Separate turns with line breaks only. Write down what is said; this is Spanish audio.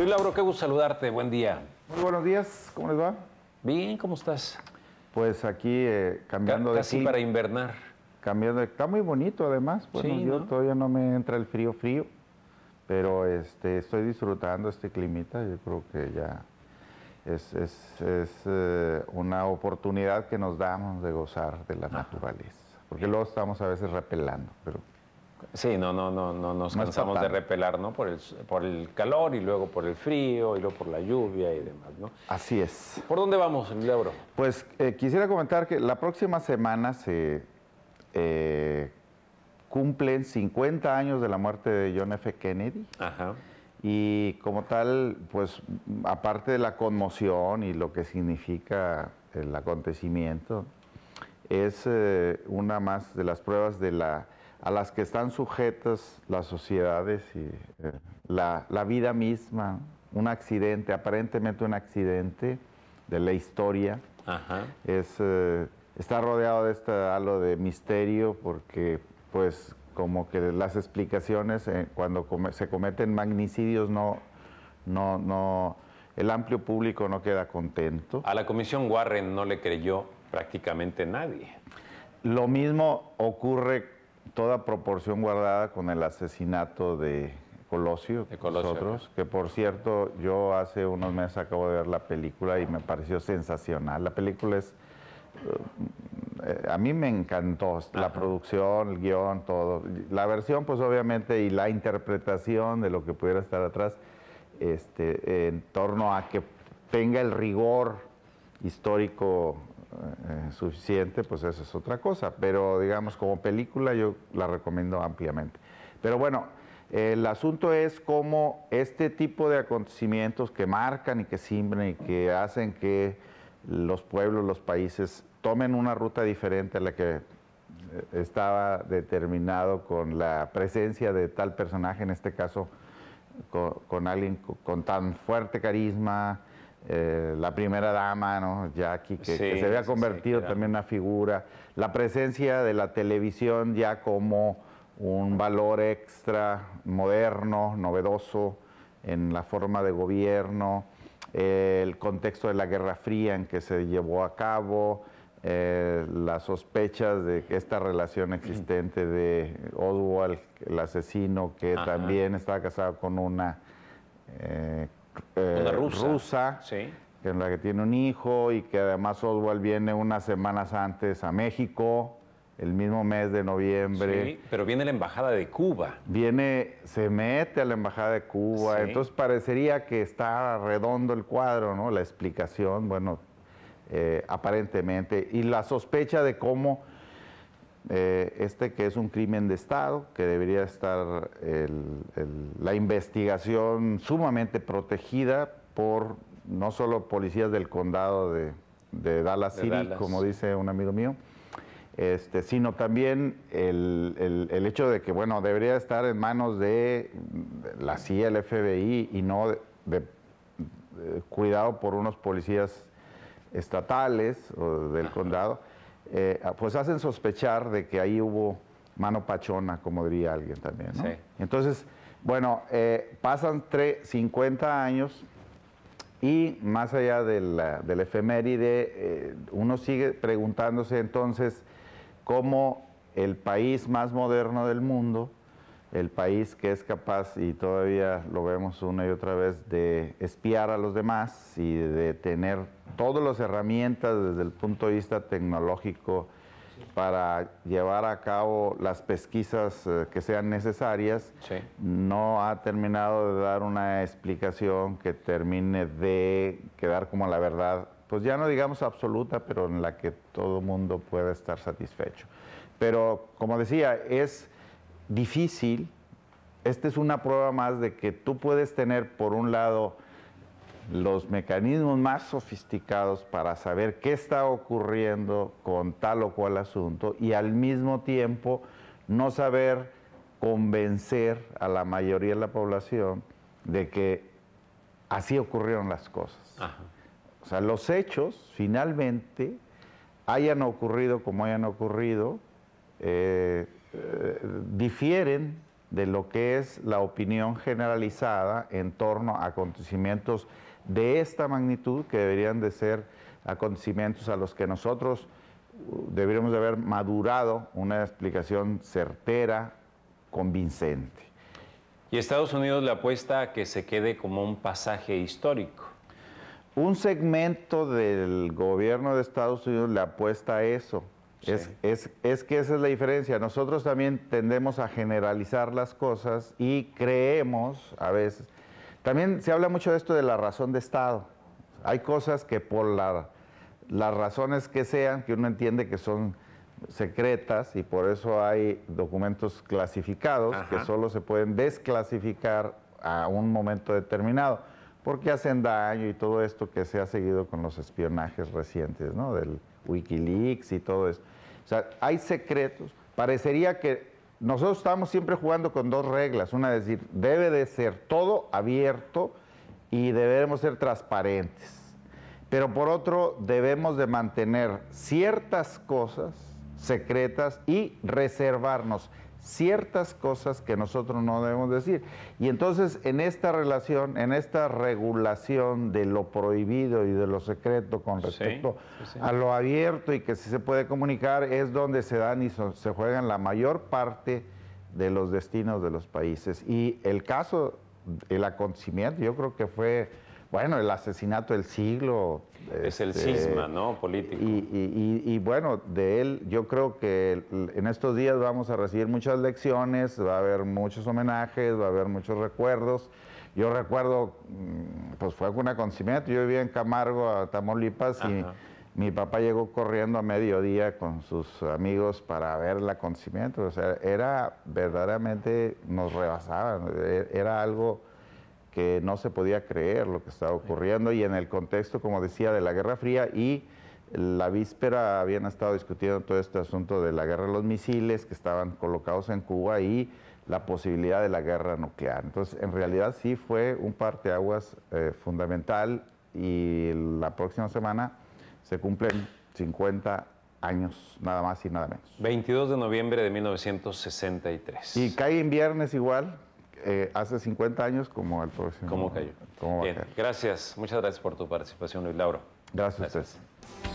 Luis Lauro, qué gusto saludarte. Buen día.
Muy buenos días, ¿cómo les va?
Bien, ¿cómo estás?
Pues aquí eh, cambiando
Ca-
de
Casi para invernar.
cambiando de- está muy bonito además. Bueno,
Sí,
yo
¿no?
todavía no me entra el frío frío, pero este estoy disfrutando este climita. Yo creo que ya es, es- es, eh, una oportunidad que nos damos de gozar de la naturaleza, porque luego estamos a veces repelando, pero
Sí, no, no, no, no nos cansamos de repelar, ¿no? Por el, por el calor y luego por el frío y luego por la lluvia y demás, ¿no?
así es.
¿Por dónde vamos, Lauro?
Pues eh, quisiera comentar que la próxima semana se eh, cumplen 50 años de la muerte de John F. Kennedy
Ajá.
y como tal, pues aparte de la conmoción y lo que significa el acontecimiento, es eh, una más de las pruebas de la, a las que están sujetas las sociedades y eh, la, la vida misma, un accidente, aparentemente un accidente de la historia
Ajá.
es, eh, está rodeado de este halo de misterio porque pues como que las explicaciones eh, cuando come- se cometen magnicidios no, no, no, el amplio público no queda contento.
A la comisión Warren no le creyó prácticamente nadie.
Lo mismo ocurre toda proporción guardada con el asesinato de Colosio,
De Colosio,
nosotros, que por cierto yo hace unos meses acabo de ver la película y me pareció sensacional. La película es, eh, a mí me encantó, la
Ajá.
producción, el guion, todo. La versión pues obviamente y la interpretación de lo que pudiera estar atrás, este, en torno a que tenga el rigor histórico eh, suficiente, pues esa es otra cosa. Pero digamos, como película yo la recomiendo ampliamente. Pero bueno, el asunto es cómo este tipo de acontecimientos que marcan y que simbran y que hacen que los pueblos, los países tomen una ruta diferente a la que eh, estaba determinado con la presencia de tal personaje, en este caso con, alguien co- con, tan fuerte carisma, eh, la primera dama, ¿no? Jackie, que, se había
sí,
convertido también en una figura, la presencia de la televisión ya como un valor extra, moderno, novedoso en la forma de gobierno, eh, el contexto de la Guerra Fría en que se llevó a cabo, eh, las sospechas de esta relación existente de Oswald, el asesino, que
Ajá.
también estaba casado con una, eh, eh,
Una rusa.
rusa,
Sí.
es la que tiene un hijo y que además Oswald viene unas semanas antes a México, el mismo mes de noviembre.
Sí, pero viene la embajada de Cuba.
Viene, se mete a la Embajada de Cuba,
Sí.
entonces parecería que está redondo el cuadro, ¿no? La explicación, bueno, eh, aparentemente, y la sospecha de cómo eh, este que es un crimen de Estado, que debería estar el- el- la investigación sumamente protegida por no solo policías del condado de, de Dallas
De
City,
Dallas.
como dice un amigo mío, este, sino también el, el- el hecho de que, bueno, debería estar en manos de la CIA, el FBI, y no de, de- de- cuidado por unos policías estatales o del condado, eh, pues hacen sospechar de que ahí hubo mano pachona, como diría alguien también. ¿no?
Sí.
Entonces, bueno, eh, pasan tre- 50 años y más allá de la, del efeméride, eh, uno sigue preguntándose entonces cómo el país más moderno del mundo, el país que es capaz, y todavía lo vemos una y otra vez, de espiar a los demás y de tener todas las herramientas desde el punto de vista tecnológico para llevar a cabo las pesquisas eh, que sean necesarias,
Sí.
no ha terminado de dar una explicación que termine de quedar como la verdad, pues ya no digamos absoluta, pero en la que todo mundo pueda estar satisfecho. Pero como decía, es difícil, esta es una prueba más de que tú puedes tener, por un lado, los mecanismos más sofisticados para saber qué está ocurriendo con tal o cual asunto y al mismo tiempo no saber convencer a la mayoría de la población de que así ocurrieron las cosas.
Ajá.
O sea, los hechos finalmente hayan ocurrido como hayan ocurrido, eh, eh, difieren de lo que es la opinión generalizada en torno a acontecimientos de esta magnitud que deberían de ser acontecimientos a los que nosotros uh, deberíamos de haber madurado una explicación certera, convincente.
Y Estados Unidos le apuesta a que se quede como un pasaje histórico.
Un segmento del gobierno de Estados Unidos le apuesta a eso. Es, es, es, que esa es la diferencia. Nosotros también tendemos a generalizar las cosas y creemos a veces. También se habla mucho de esto de la razón de Estado. Hay cosas que por las razones que sean, que uno entiende que son secretas y por eso hay documentos clasificados que solo se pueden desclasificar a un momento determinado, porque hacen daño y todo esto que se ha seguido con los espionajes recientes, ¿no? Del Wikileaks y todo eso. O sea, hay secretos. Parecería que nosotros estamos siempre jugando con dos reglas. Una es decir, debe de ser todo abierto y debemos ser transparentes. Pero por otro, debemos de mantener ciertas cosas secretas y reservarnos ciertas cosas que nosotros no debemos decir. Y entonces en esta relación, en esta regulación de lo prohibido y de lo secreto con respecto a lo abierto y que sí se puede comunicar, es donde se dan y se juegan la mayor parte de los destinos de los países. Y el caso, el acontecimiento, yo creo que fue bueno, el asesinato del siglo.
Es el este, cisma, ¿no? Político.
Y, bueno, de él yo creo que en estos días vamos a recibir muchas lecciones, va a haber muchos homenajes, va a haber muchos recuerdos. Yo recuerdo, mm, pues fue un acontecimiento, yo vivía en Camargo, Tamaulipas, y mi papá llegó corriendo a mediodía con sus amigos para ver el acontecimiento. O sea, era verdaderamente, nos rebasaba, e, era algo que no se podía creer lo que estaba ocurriendo y en el contexto, como decía, de la Guerra Fría y la víspera habían estado discutiendo todo este asunto de la guerra de los misiles que estaban colocados en Cuba y la posibilidad de la guerra nuclear. Entonces, en realidad sí fue un parteaguas eh, fundamental y la próxima semana se cumplen 50 años, nada más y nada menos.
22 de noviembre de 1963.
Y cae en viernes igual, eh, hace 50 años como el próximo.
¿Cómo cayó? Bien, gracias. Muchas gracias por tu participación, Luis Lauro.
Gracias, gracias. a ustedes.